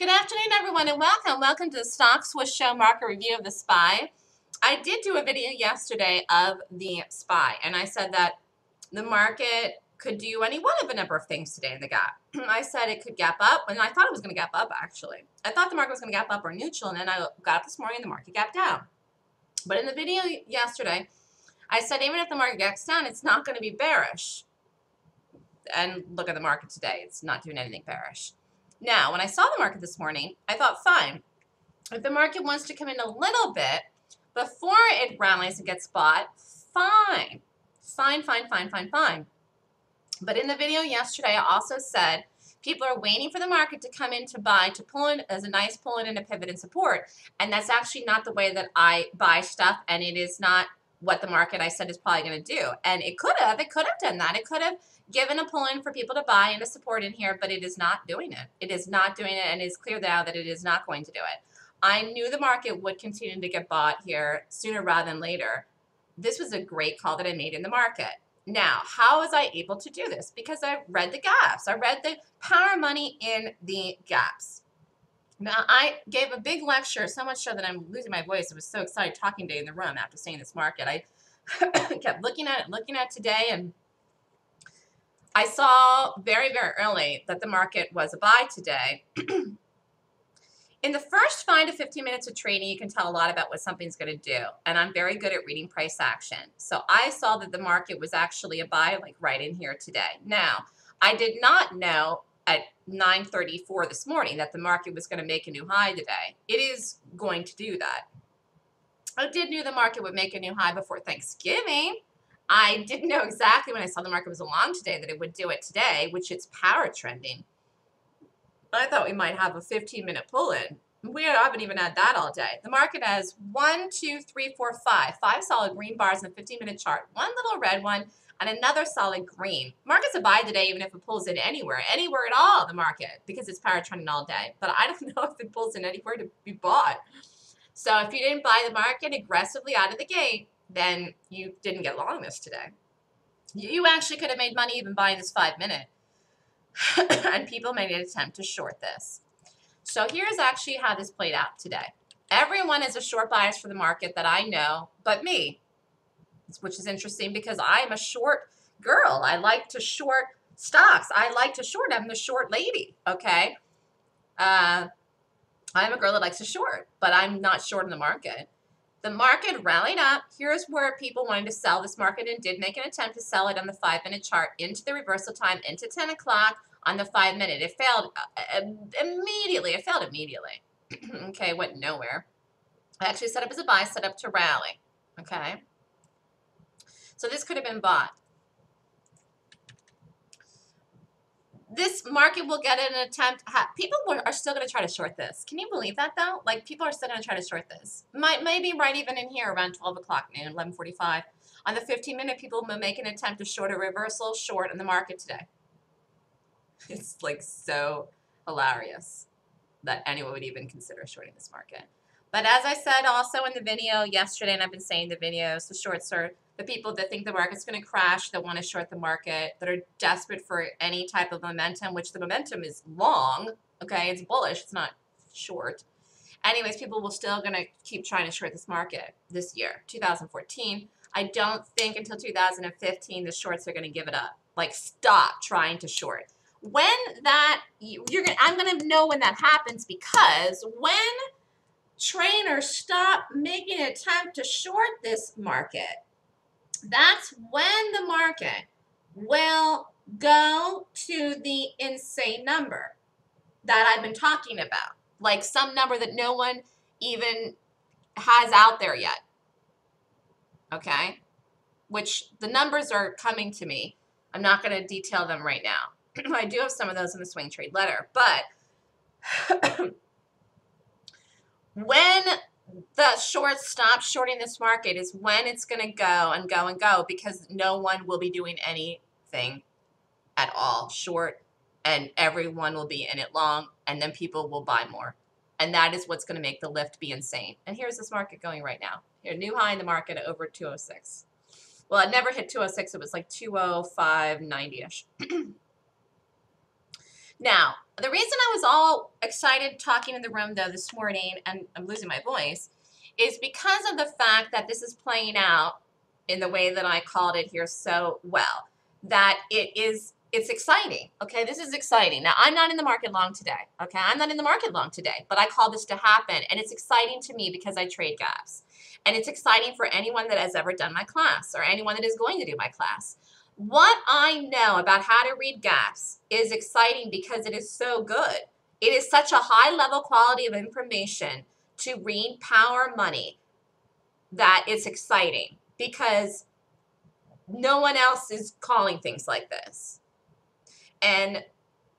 Good afternoon, everyone, and welcome. Welcome to the Stock Swoosh Show market review of the SPY. I did do a video yesterday of the SPY, and I said that the market could do any one of a number of things today in the gap. I said it could gap up, and I thought it was going to gap up, actually. I thought the market was going to gap up or neutral, and then I got up this morning and the market gapped down. But in the video yesterday, I said even if the market gaps down, it's not going to be bearish. And look at the market today. It's not doing anything bearish. Now, when I saw the market this morning, I thought, fine, if the market wants to come in a little bit before it rallies and gets bought, fine. Fine, fine, fine, fine, fine. But in the video yesterday, I also said people are waiting for the market to come in to buy, to pull in as a nice pull in and a pivot and support. And that's actually not the way that I buy stuff, and it is not what the market I said is probably going to do. And it could have, it could have done that. It could have given a pull in for people to buy and a support in here, but it is not doing it. It is not doing it, and it is clear now that it is not going to do it. I knew the market would continue to get bought here sooner rather than later. This was a great call that I made in the market. Now, how was I able to do this? Because I read the gaps. I read the power money in the gaps. Now, I gave a big lecture, so much so that I'm losing my voice. I was so excited talking today in the room after seeing this market. I kept looking at it, looking at today, and I saw very, very early that the market was a buy today. In the first 5 to 15 minutes of trading, you can tell a lot about what something's going to do. And I'm very good at reading price action. So I saw that the market was actually a buy like right in here today. Now, I did not know at 9.34 this morning that the market was going to make a new high today. It is going to do that. I did knew the market would make a new high before Thanksgiving. I didn't know exactly when I saw the market was along today that it would do it today, which it's power trending. I thought we might have a 15 minute pull in. We haven't even had that all day. The market has one, two, three, four, five. Five solid green bars in the 15 minute chart. One little red one and another solid green. Market's a buy today even if it pulls in anywhere. Anywhere at all, the market, because it's power trending all day. But I don't know if it pulls in anywhere to be bought. So if you didn't buy the market aggressively out of the gate, then you didn't get long this today. You actually could have made money even buying this five minute. and people made an attempt to short this. So here's actually how this played out today. Everyone is a short bias for the market that I know, but me, which is interesting because I'm a short girl. I like to short stocks. I like to short. I'm the short lady, okay? Uh, I'm a girl that likes to short, but I'm not short in the market. The market rallied up. Here's where people wanted to sell this market and did make an attempt to sell it on the five minute chart into the reversal time into 10 o'clock on the five minute. It failed uh, uh immediately. It failed immediately. okay, went nowhere. I actually set up as a buy, set up to rally. Okay. So this could have been bought. this market will get an attempt. People are still going to try to short this. Can you believe that though? Like people are still going to try to short this. Might maybe right even in here around 12 o'clock noon, 11:45. On the 15 minute, people will make an attempt to short a reversal short in the market today. It's like so hilarious that anyone would even consider shorting this market. But as I said also in the video yesterday, and I've been saying the videos, the shorts are the people that think the market's going to crash, that want to short the market, that are desperate for any type of momentum, which the momentum is long, okay? It's bullish, it's not short. Anyways, people will still going to keep trying to short this market this year, 2014. I don't think until 2015 the shorts are going to give it up. Like, stop trying to short. When that, you're gonna, I'm going to know when that happens because when trainers stop making an attempt to short this market, that's when the market will go to the insane number that I've been talking about. Like some number that no one even has out there yet. Okay? Which the numbers are coming to me. I'm not going to detail them right now. I do have some of those in the swing trade letter. But when the short stop shorting this market is when it's going to go and go and go because no one will be doing anything at all short and everyone will be in it long and then people will buy more. And that is what's going to make the lift be insane. And here's this market going right now. Here, new high in the market over 206. Well, it never hit 206. It was like 205.90-ish. now, The reason I was all excited talking in the room though this morning, and I'm losing my voice, is because of the fact that this is playing out in the way that I called it here so well. That it is it's exciting. Okay, this is exciting. Now, I'm not in the market long today. Okay, I'm not in the market long today, but I call this to happen. And it's exciting to me because I trade gaps. And it's exciting for anyone that has ever done my class or anyone that is going to do my class. What I know about how to read gaps is exciting because it is so good. It is such a high level quality of information to read power money that it's exciting because no one else is calling things like this. And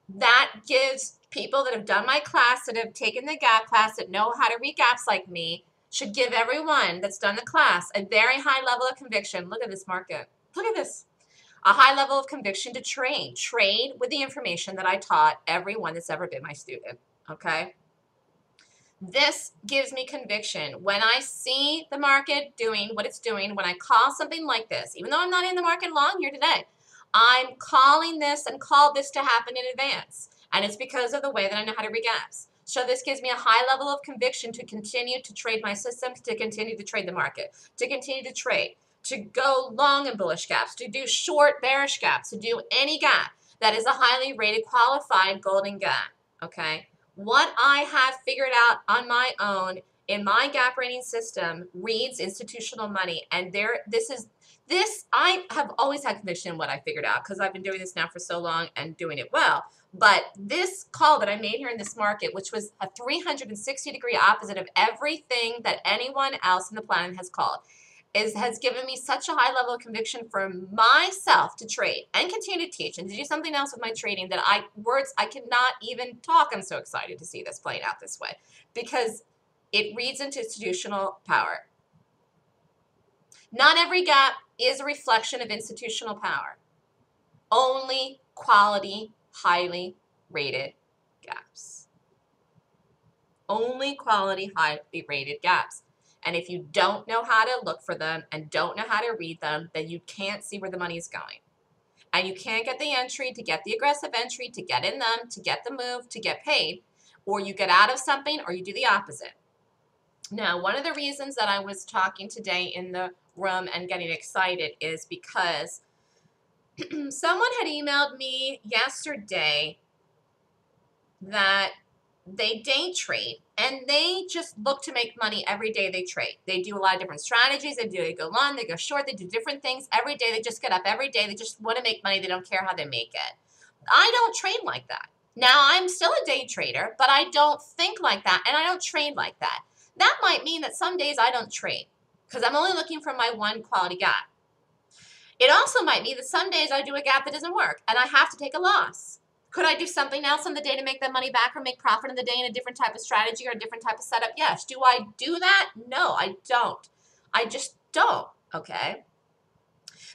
that gives people that have done my class, that have taken the gap class, that know how to read gaps like me, should give everyone that's done the class a very high level of conviction. Look at this market. Look at this. A high level of conviction to train. Trade with the information that I taught everyone that's ever been my student. Okay? This gives me conviction. When I see the market doing what it's doing, when I call something like this, even though I'm not in the market long here today, I'm calling this and called this to happen in advance. And it's because of the way that I know how to read gaps. So this gives me a high level of conviction to continue to trade my systems, to continue to trade the market, to continue to trade, to go long in bullish gaps, to do short bearish gaps, to do any gap that is a highly rated qualified golden gap. Okay. What I have figured out on my own in my gap rating system reads institutional money and there this is this I have always had conviction in what I figured out because I've been doing this now for so long and doing it well. But this call that I made here in this market, which was a 360 degree opposite of everything that anyone else in the planet has called, is has given me such a high level of conviction for myself to trade and continue to teach and to do something else with my trading that I words I cannot even talk. I'm so excited to see this playing out this way because it reads into institutional power. Not every gap is a reflection of institutional power. Only quality, highly rated gaps. Only quality, highly rated gaps. And if you don't know how to look for them and don't know how to read them, then you can't see where the money is going. And you can't get the entry to get the aggressive entry, to get in them, to get the move, to get paid, or you get out of something or you do the opposite. Now, one of the reasons that I was talking today in the room and getting excited is because someone had emailed me yesterday that they day trade and they just look to make money every day they trade. They do a lot of different strategies. They do they go long, they go short, they do different things every day. They just get up every day. They just want to make money. They don't care how they make it. I don't trade like that. Now I'm still a day trader, but I don't think like that and I don't trade like that. That might mean that some days I don't trade because I'm only looking for my one quality gap. It also might mean that some days I do a gap that doesn't work and I have to take a loss. Could I do something else on the day to make that money back or make profit in the day in a different type of strategy or a different type of setup? Yes. Do I do that? No, I don't. I just don't, okay?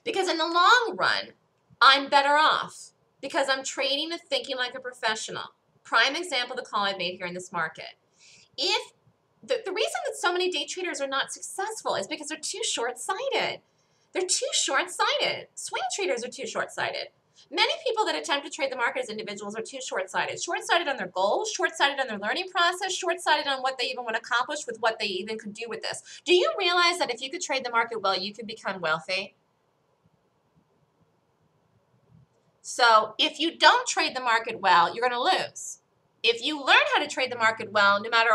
Because in the long run, I'm better off because I'm trading and thinking like a professional. Prime example, the call I made here in this market. If the, the reason that so many day traders are not successful is because they're too short-sighted. They're too short-sighted. Swing traders are too short-sighted. Many people that attempt to trade the market as individuals are too short-sighted. Short-sighted on their goals, short-sighted on their learning process, short-sighted on what they even want to accomplish with what they even could do with this. Do you realize that if you could trade the market well, you could become wealthy? So if you don't trade the market well, you're going to lose if you learn how to trade the market well, no matter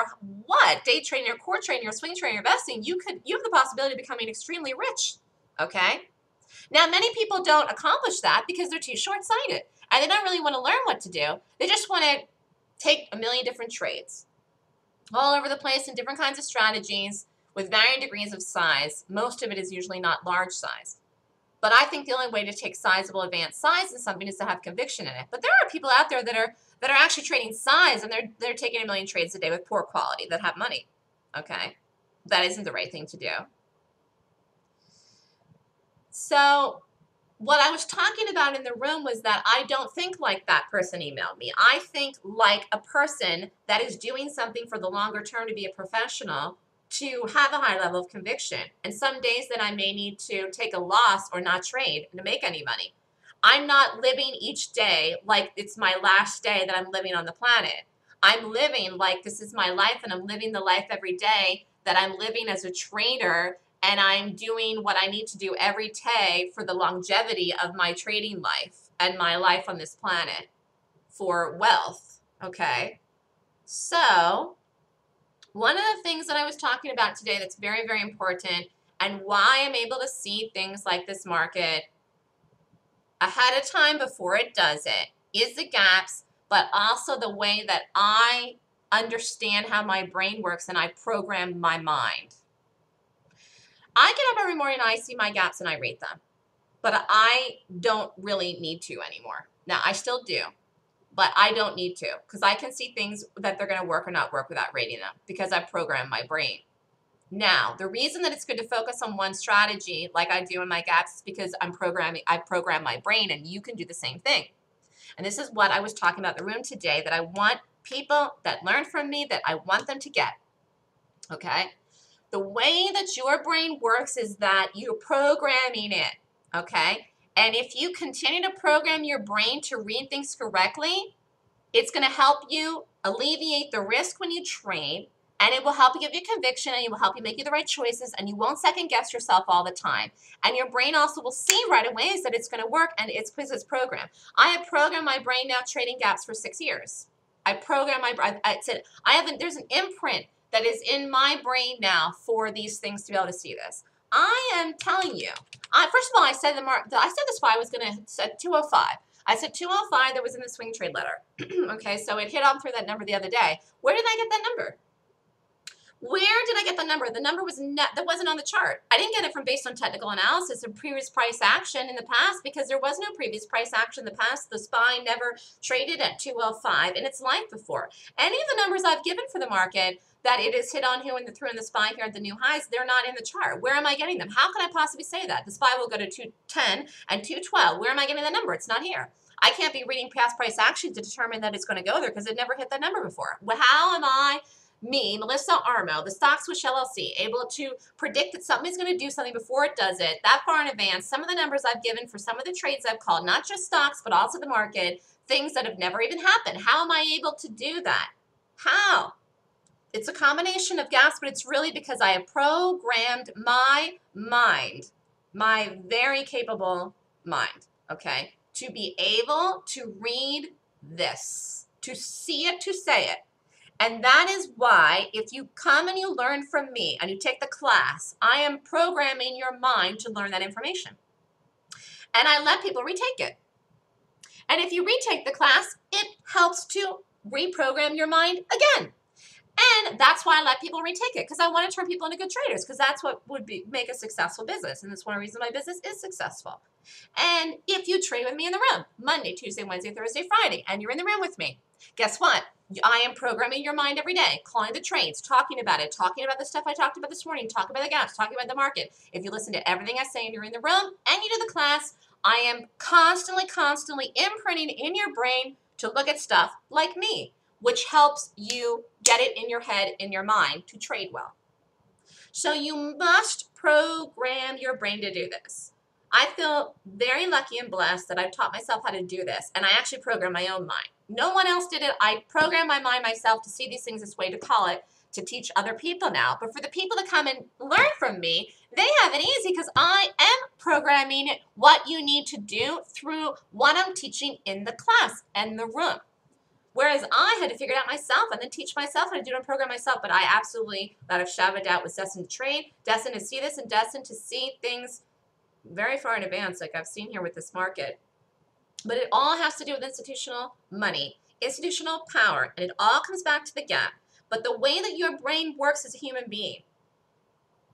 what, day trading or core trading or swing trading or investing, you could you have the possibility of becoming extremely rich. Okay? Now, many people don't accomplish that because they're too short-sighted and they don't really want to learn what to do. They just want to take a million different trades all over the place in different kinds of strategies with varying degrees of size. Most of it is usually not large size. But I think the only way to take sizable advanced size in something is to have conviction in it. But there are people out there that are that are actually trading size and they're they're taking a million trades a day with poor quality that have money. Okay? That isn't the right thing to do. So what I was talking about in the room was that I don't think like that person emailed me. I think like a person that is doing something for the longer term to be a professional to have a high level of conviction. And some days that I may need to take a loss or not trade to make any money. I'm not living each day like it's my last day that I'm living on the planet. I'm living like this is my life and I'm living the life every day that I'm living as a trader and I'm doing what I need to do every day for the longevity of my trading life and my life on this planet for wealth. Okay. So, one of the things that I was talking about today that's very, very important and why I'm able to see things like this market ahead of time before it does it is the gaps, but also the way that I understand how my brain works and I program my mind. I get up every morning and I see my gaps and I rate them, but I don't really need to anymore. Now, I still do, but I don't need to because I can see things that they're going to work or not work without rating them because I program my brain. Now, the reason that it's good to focus on one strategy like I do in my gaps is because I'm programming, I program my brain and you can do the same thing. And this is what I was talking about the room today that I want people that learn from me that I want them to get. Okay? The way that your brain works is that you're programming it. Okay? And if you continue to program your brain to read things correctly, it's going to help you alleviate the risk when you trade and it will help you give you conviction and it will help you make you the right choices and you won't second guess yourself all the time and your brain also will see right away that it's going to work and it's because it's programmed i have programmed my brain now trading gaps for six years i program my brain i said i haven't there's an imprint that is in my brain now for these things to be able to see this i am telling you I, first of all i said the mark i said the spy was going to set 205 I said 205 that was in the swing trade letter. okay, so it hit on through that number the other day. Where did I get that number? Where did I get the number? The number was not, that wasn't on the chart. I didn't get it from based on technical analysis and previous price action in the past because there was no previous price action in the past. The SPY never traded at 205 in its life before. Any of the numbers I've given for the market that it is hit on here and the through in the SPY here at the new highs, they're not in the chart. Where am I getting them? How can I possibly say that? The SPY will go to 210 and 212. Where am I getting the number? It's not here. I can't be reading past price action to determine that it's going to go there because it never hit that number before. Well, how am I me, Melissa Armo, the Stock Swoosh LLC, able to predict that something's going to do something before it does it that far in advance. Some of the numbers I've given for some of the trades I've called, not just stocks, but also the market, things that have never even happened. How am I able to do that? How? It's a combination of gaps, but it's really because I have programmed my mind, my very capable mind, okay, to be able to read this, to see it, to say it. And that is why, if you come and you learn from me and you take the class, I am programming your mind to learn that information. And I let people retake it. And if you retake the class, it helps to reprogram your mind again. And that's why I let people retake it because I want to turn people into good traders because that's what would be make a successful business. And that's one reason my business is successful. And if you trade with me in the room Monday, Tuesday, Wednesday, Thursday, Friday, and you're in the room with me, guess what? I am programming your mind every day, calling the trades, talking about it, talking about the stuff I talked about this morning, talking about the gaps, talking about the market. If you listen to everything I say and you're in the room and you do the class, I am constantly, constantly imprinting in your brain to look at stuff like me, which helps you get it in your head, in your mind to trade well. So you must program your brain to do this. I feel very lucky and blessed that I've taught myself how to do this, and I actually program my own mind. No one else did it. I program my mind myself to see these things this way, to call it, to teach other people now. But for the people to come and learn from me, they have it easy because I am programming what you need to do through what I'm teaching in the class and the room. Whereas I had to figure it out myself and then teach myself how to do it and program myself. But I absolutely, out of Shabbat doubt, was destined to train, destined to see this, and destined to see things very far in advance, like I've seen here with this market. But it all has to do with institutional money, institutional power, and it all comes back to the gap. But the way that your brain works as a human being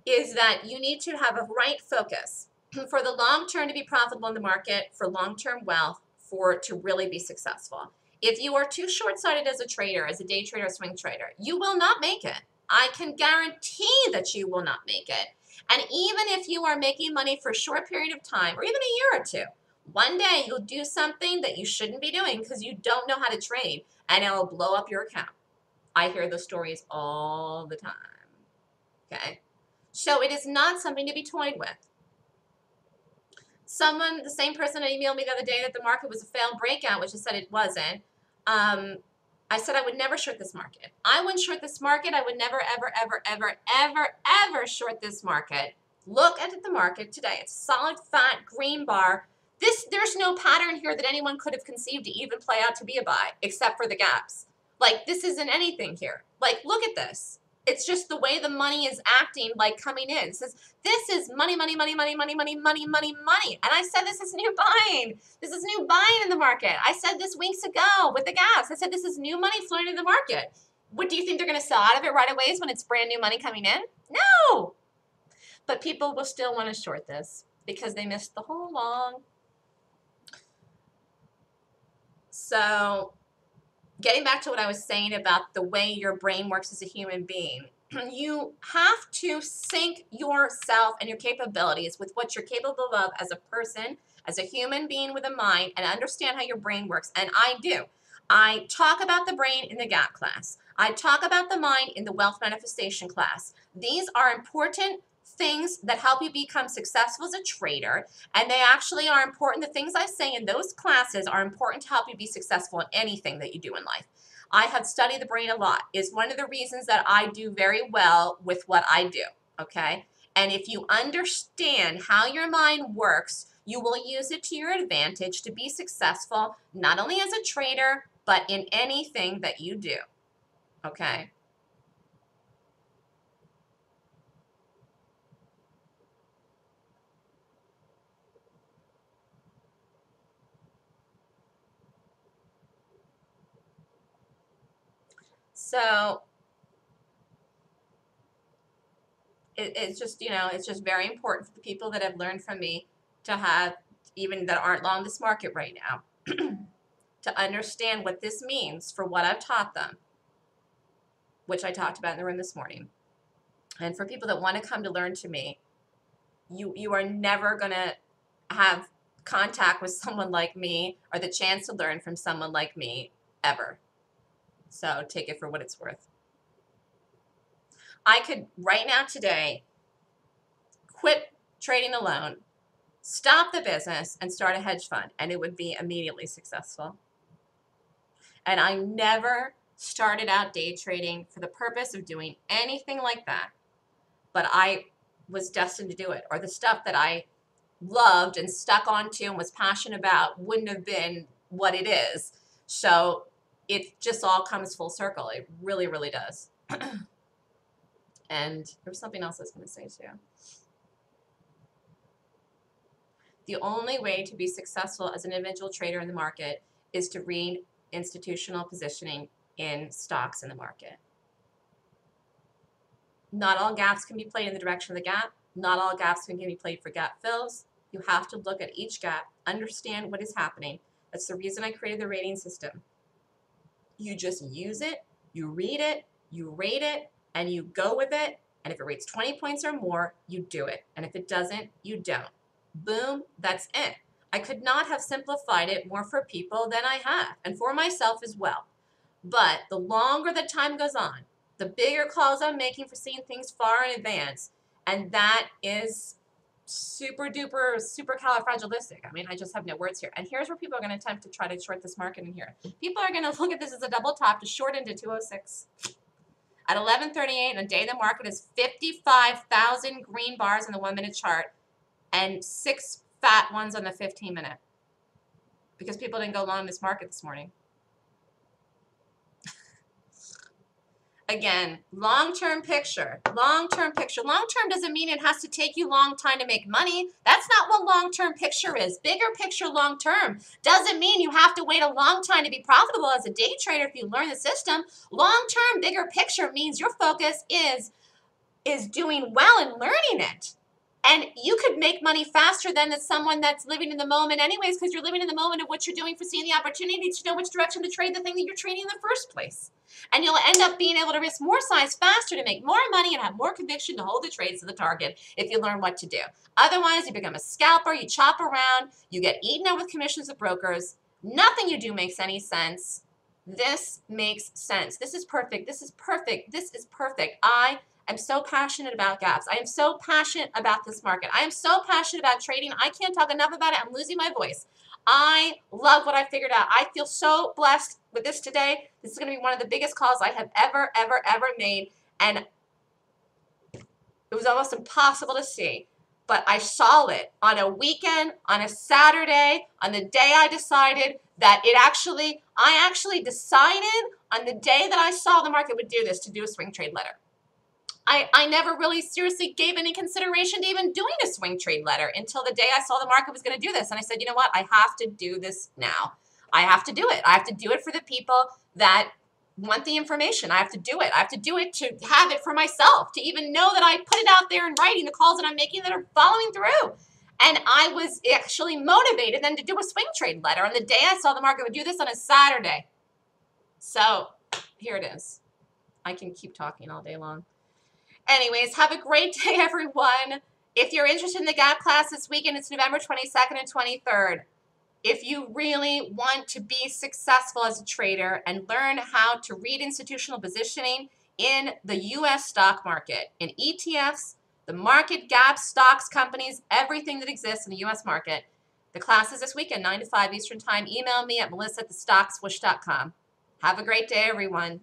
is that you need to have a right focus for the long term to be profitable in the market, for long term wealth, for to really be successful. If you are too short sighted as a trader, as a day trader, swing trader, you will not make it. I can guarantee that you will not make it. And even if you are making money for a short period of time, or even a year or two, one day you'll do something that you shouldn't be doing because you don't know how to trade and it'll blow up your account. I hear those stories all the time. Okay? So it is not something to be toyed with. Someone, the same person that emailed me the other day that the market was a failed breakout, which I said it wasn't. Um, I said I would never short this market. I wouldn't short this market. I would never, ever, ever, ever, ever, ever short this market. Look at the market today. It's solid, fat, green bar. This There's no pattern here that anyone could have conceived to even play out to be a buy, except for the gaps. Like, this isn't anything here. Like, look at this. It's just the way the money is acting, like coming in. It says, this is money, money, money, money, money, money, money, money, money. And I said, this is new buying. This is new buying in the market. I said this weeks ago with the gaps. I said, this is new money flowing in the market. What do you think they're going to sell out of it right away is when it's brand new money coming in? No. But people will still want to short this because they missed the whole long. So getting back to what I was saying about the way your brain works as a human being, you have to sync yourself and your capabilities with what you're capable of as a person, as a human being with a mind, and understand how your brain works. And I do. I talk about the brain in the GAP class. I talk about the mind in the wealth manifestation class. These are important things that help you become successful as a trader, and they actually are important. The things I say in those classes are important to help you be successful in anything that you do in life. I have studied the brain a lot. Is one of the reasons that I do very well with what I do, okay? And if you understand how your mind works, you will use it to your advantage to be successful, not only as a trader, but in anything that you do, okay? So it, it's just, you know, it's just very important for the people that have learned from me to have, even that aren't long this market right now, to understand what this means for what I've taught them, which I talked about in the room this morning. And for people that want to come to learn to me, you, you are never going to have contact with someone like me or the chance to learn from someone like me ever. So take it for what it's worth. I could right now today quit trading alone, stop the business, and start a hedge fund, and it would be immediately successful. And I never started out day trading for the purpose of doing anything like that, but I was destined to do it, or the stuff that I loved and stuck onto and was passionate about wouldn't have been what it is. So it just all comes full circle. It really, really does. and there was something else I was going to say too. The only way to be successful as an individual trader in the market is to read institutional positioning in stocks in the market. Not all gaps can be played in the direction of the gap. Not all gaps can be played for gap fills. You have to look at each gap, understand what is happening. That's the reason I created the rating system you just use it, you read it, you rate it, and you go with it. And if it rates 20 points or more, you do it. And if it doesn't, you don't. Boom, that's it. I could not have simplified it more for people than I have, and for myself as well. But the longer the time goes on, the bigger calls I'm making for seeing things far in advance, and that is super duper super califragilistic. I mean, I just have no words here. And here's where people are going to attempt to try to short this market in here. People are going to look at this as a double top to short into 206. At 11:38, a day the market is 55,000 green bars in the one minute chart and six fat ones on the 15 minute. Because people didn't go long this market this morning. Again, long-term picture, long-term picture. Long-term doesn't mean it has to take you long time to make money. That's not what long-term picture is. Bigger picture long-term doesn't mean you have to wait a long time to be profitable as a day trader if you learn the system. Long-term bigger picture means your focus is is doing well and learning it. And you could make money faster than someone that's living in the moment anyways because you're living in the moment of what you're doing for seeing the opportunity to know which direction to trade the thing that you're trading in the first place. And you'll end up being able to risk more size faster to make more money and have more conviction to hold the trades to the target if you learn what to do. Otherwise, you become a scalper, you chop around, you get eaten up with commissions of brokers. Nothing you do makes any sense. This makes sense. This is perfect. This is perfect. This is perfect. I I'm so passionate about gaps. I am so passionate about this market. I am so passionate about trading. I can't talk enough about it. I'm losing my voice. I love what I figured out. I feel so blessed with this today. This is going to be one of the biggest calls I have ever, ever, ever made. And it was almost impossible to see. But I saw it on a weekend, on a Saturday, on the day I decided that it actually, I actually decided on the day that I saw the market would do this to do a swing trade letter. I, I never really seriously gave any consideration to even doing a swing trade letter until the day I saw the market was going to do this. And I said, you know what? I have to do this now. I have to do it. I have to do it for the people that want the information. I have to do it. I have to do it to have it for myself, to even know that I put it out there in writing, the calls that I'm making that are following through. And I was actually motivated then to do a swing trade letter on the day I saw the market would do this on a Saturday. So here it is. I can keep talking all day long. Anyways, have a great day, everyone. If you're interested in the GAP class this weekend, it's November 22nd and 23rd. If you really want to be successful as a trader and learn how to read institutional positioning in the U.S. stock market, in ETFs, the market gaps, stocks, companies, everything that exists in the U.S. market, the class is this weekend, 9 to 5 Eastern Time. Email me at melissa at. Have a great day, everyone.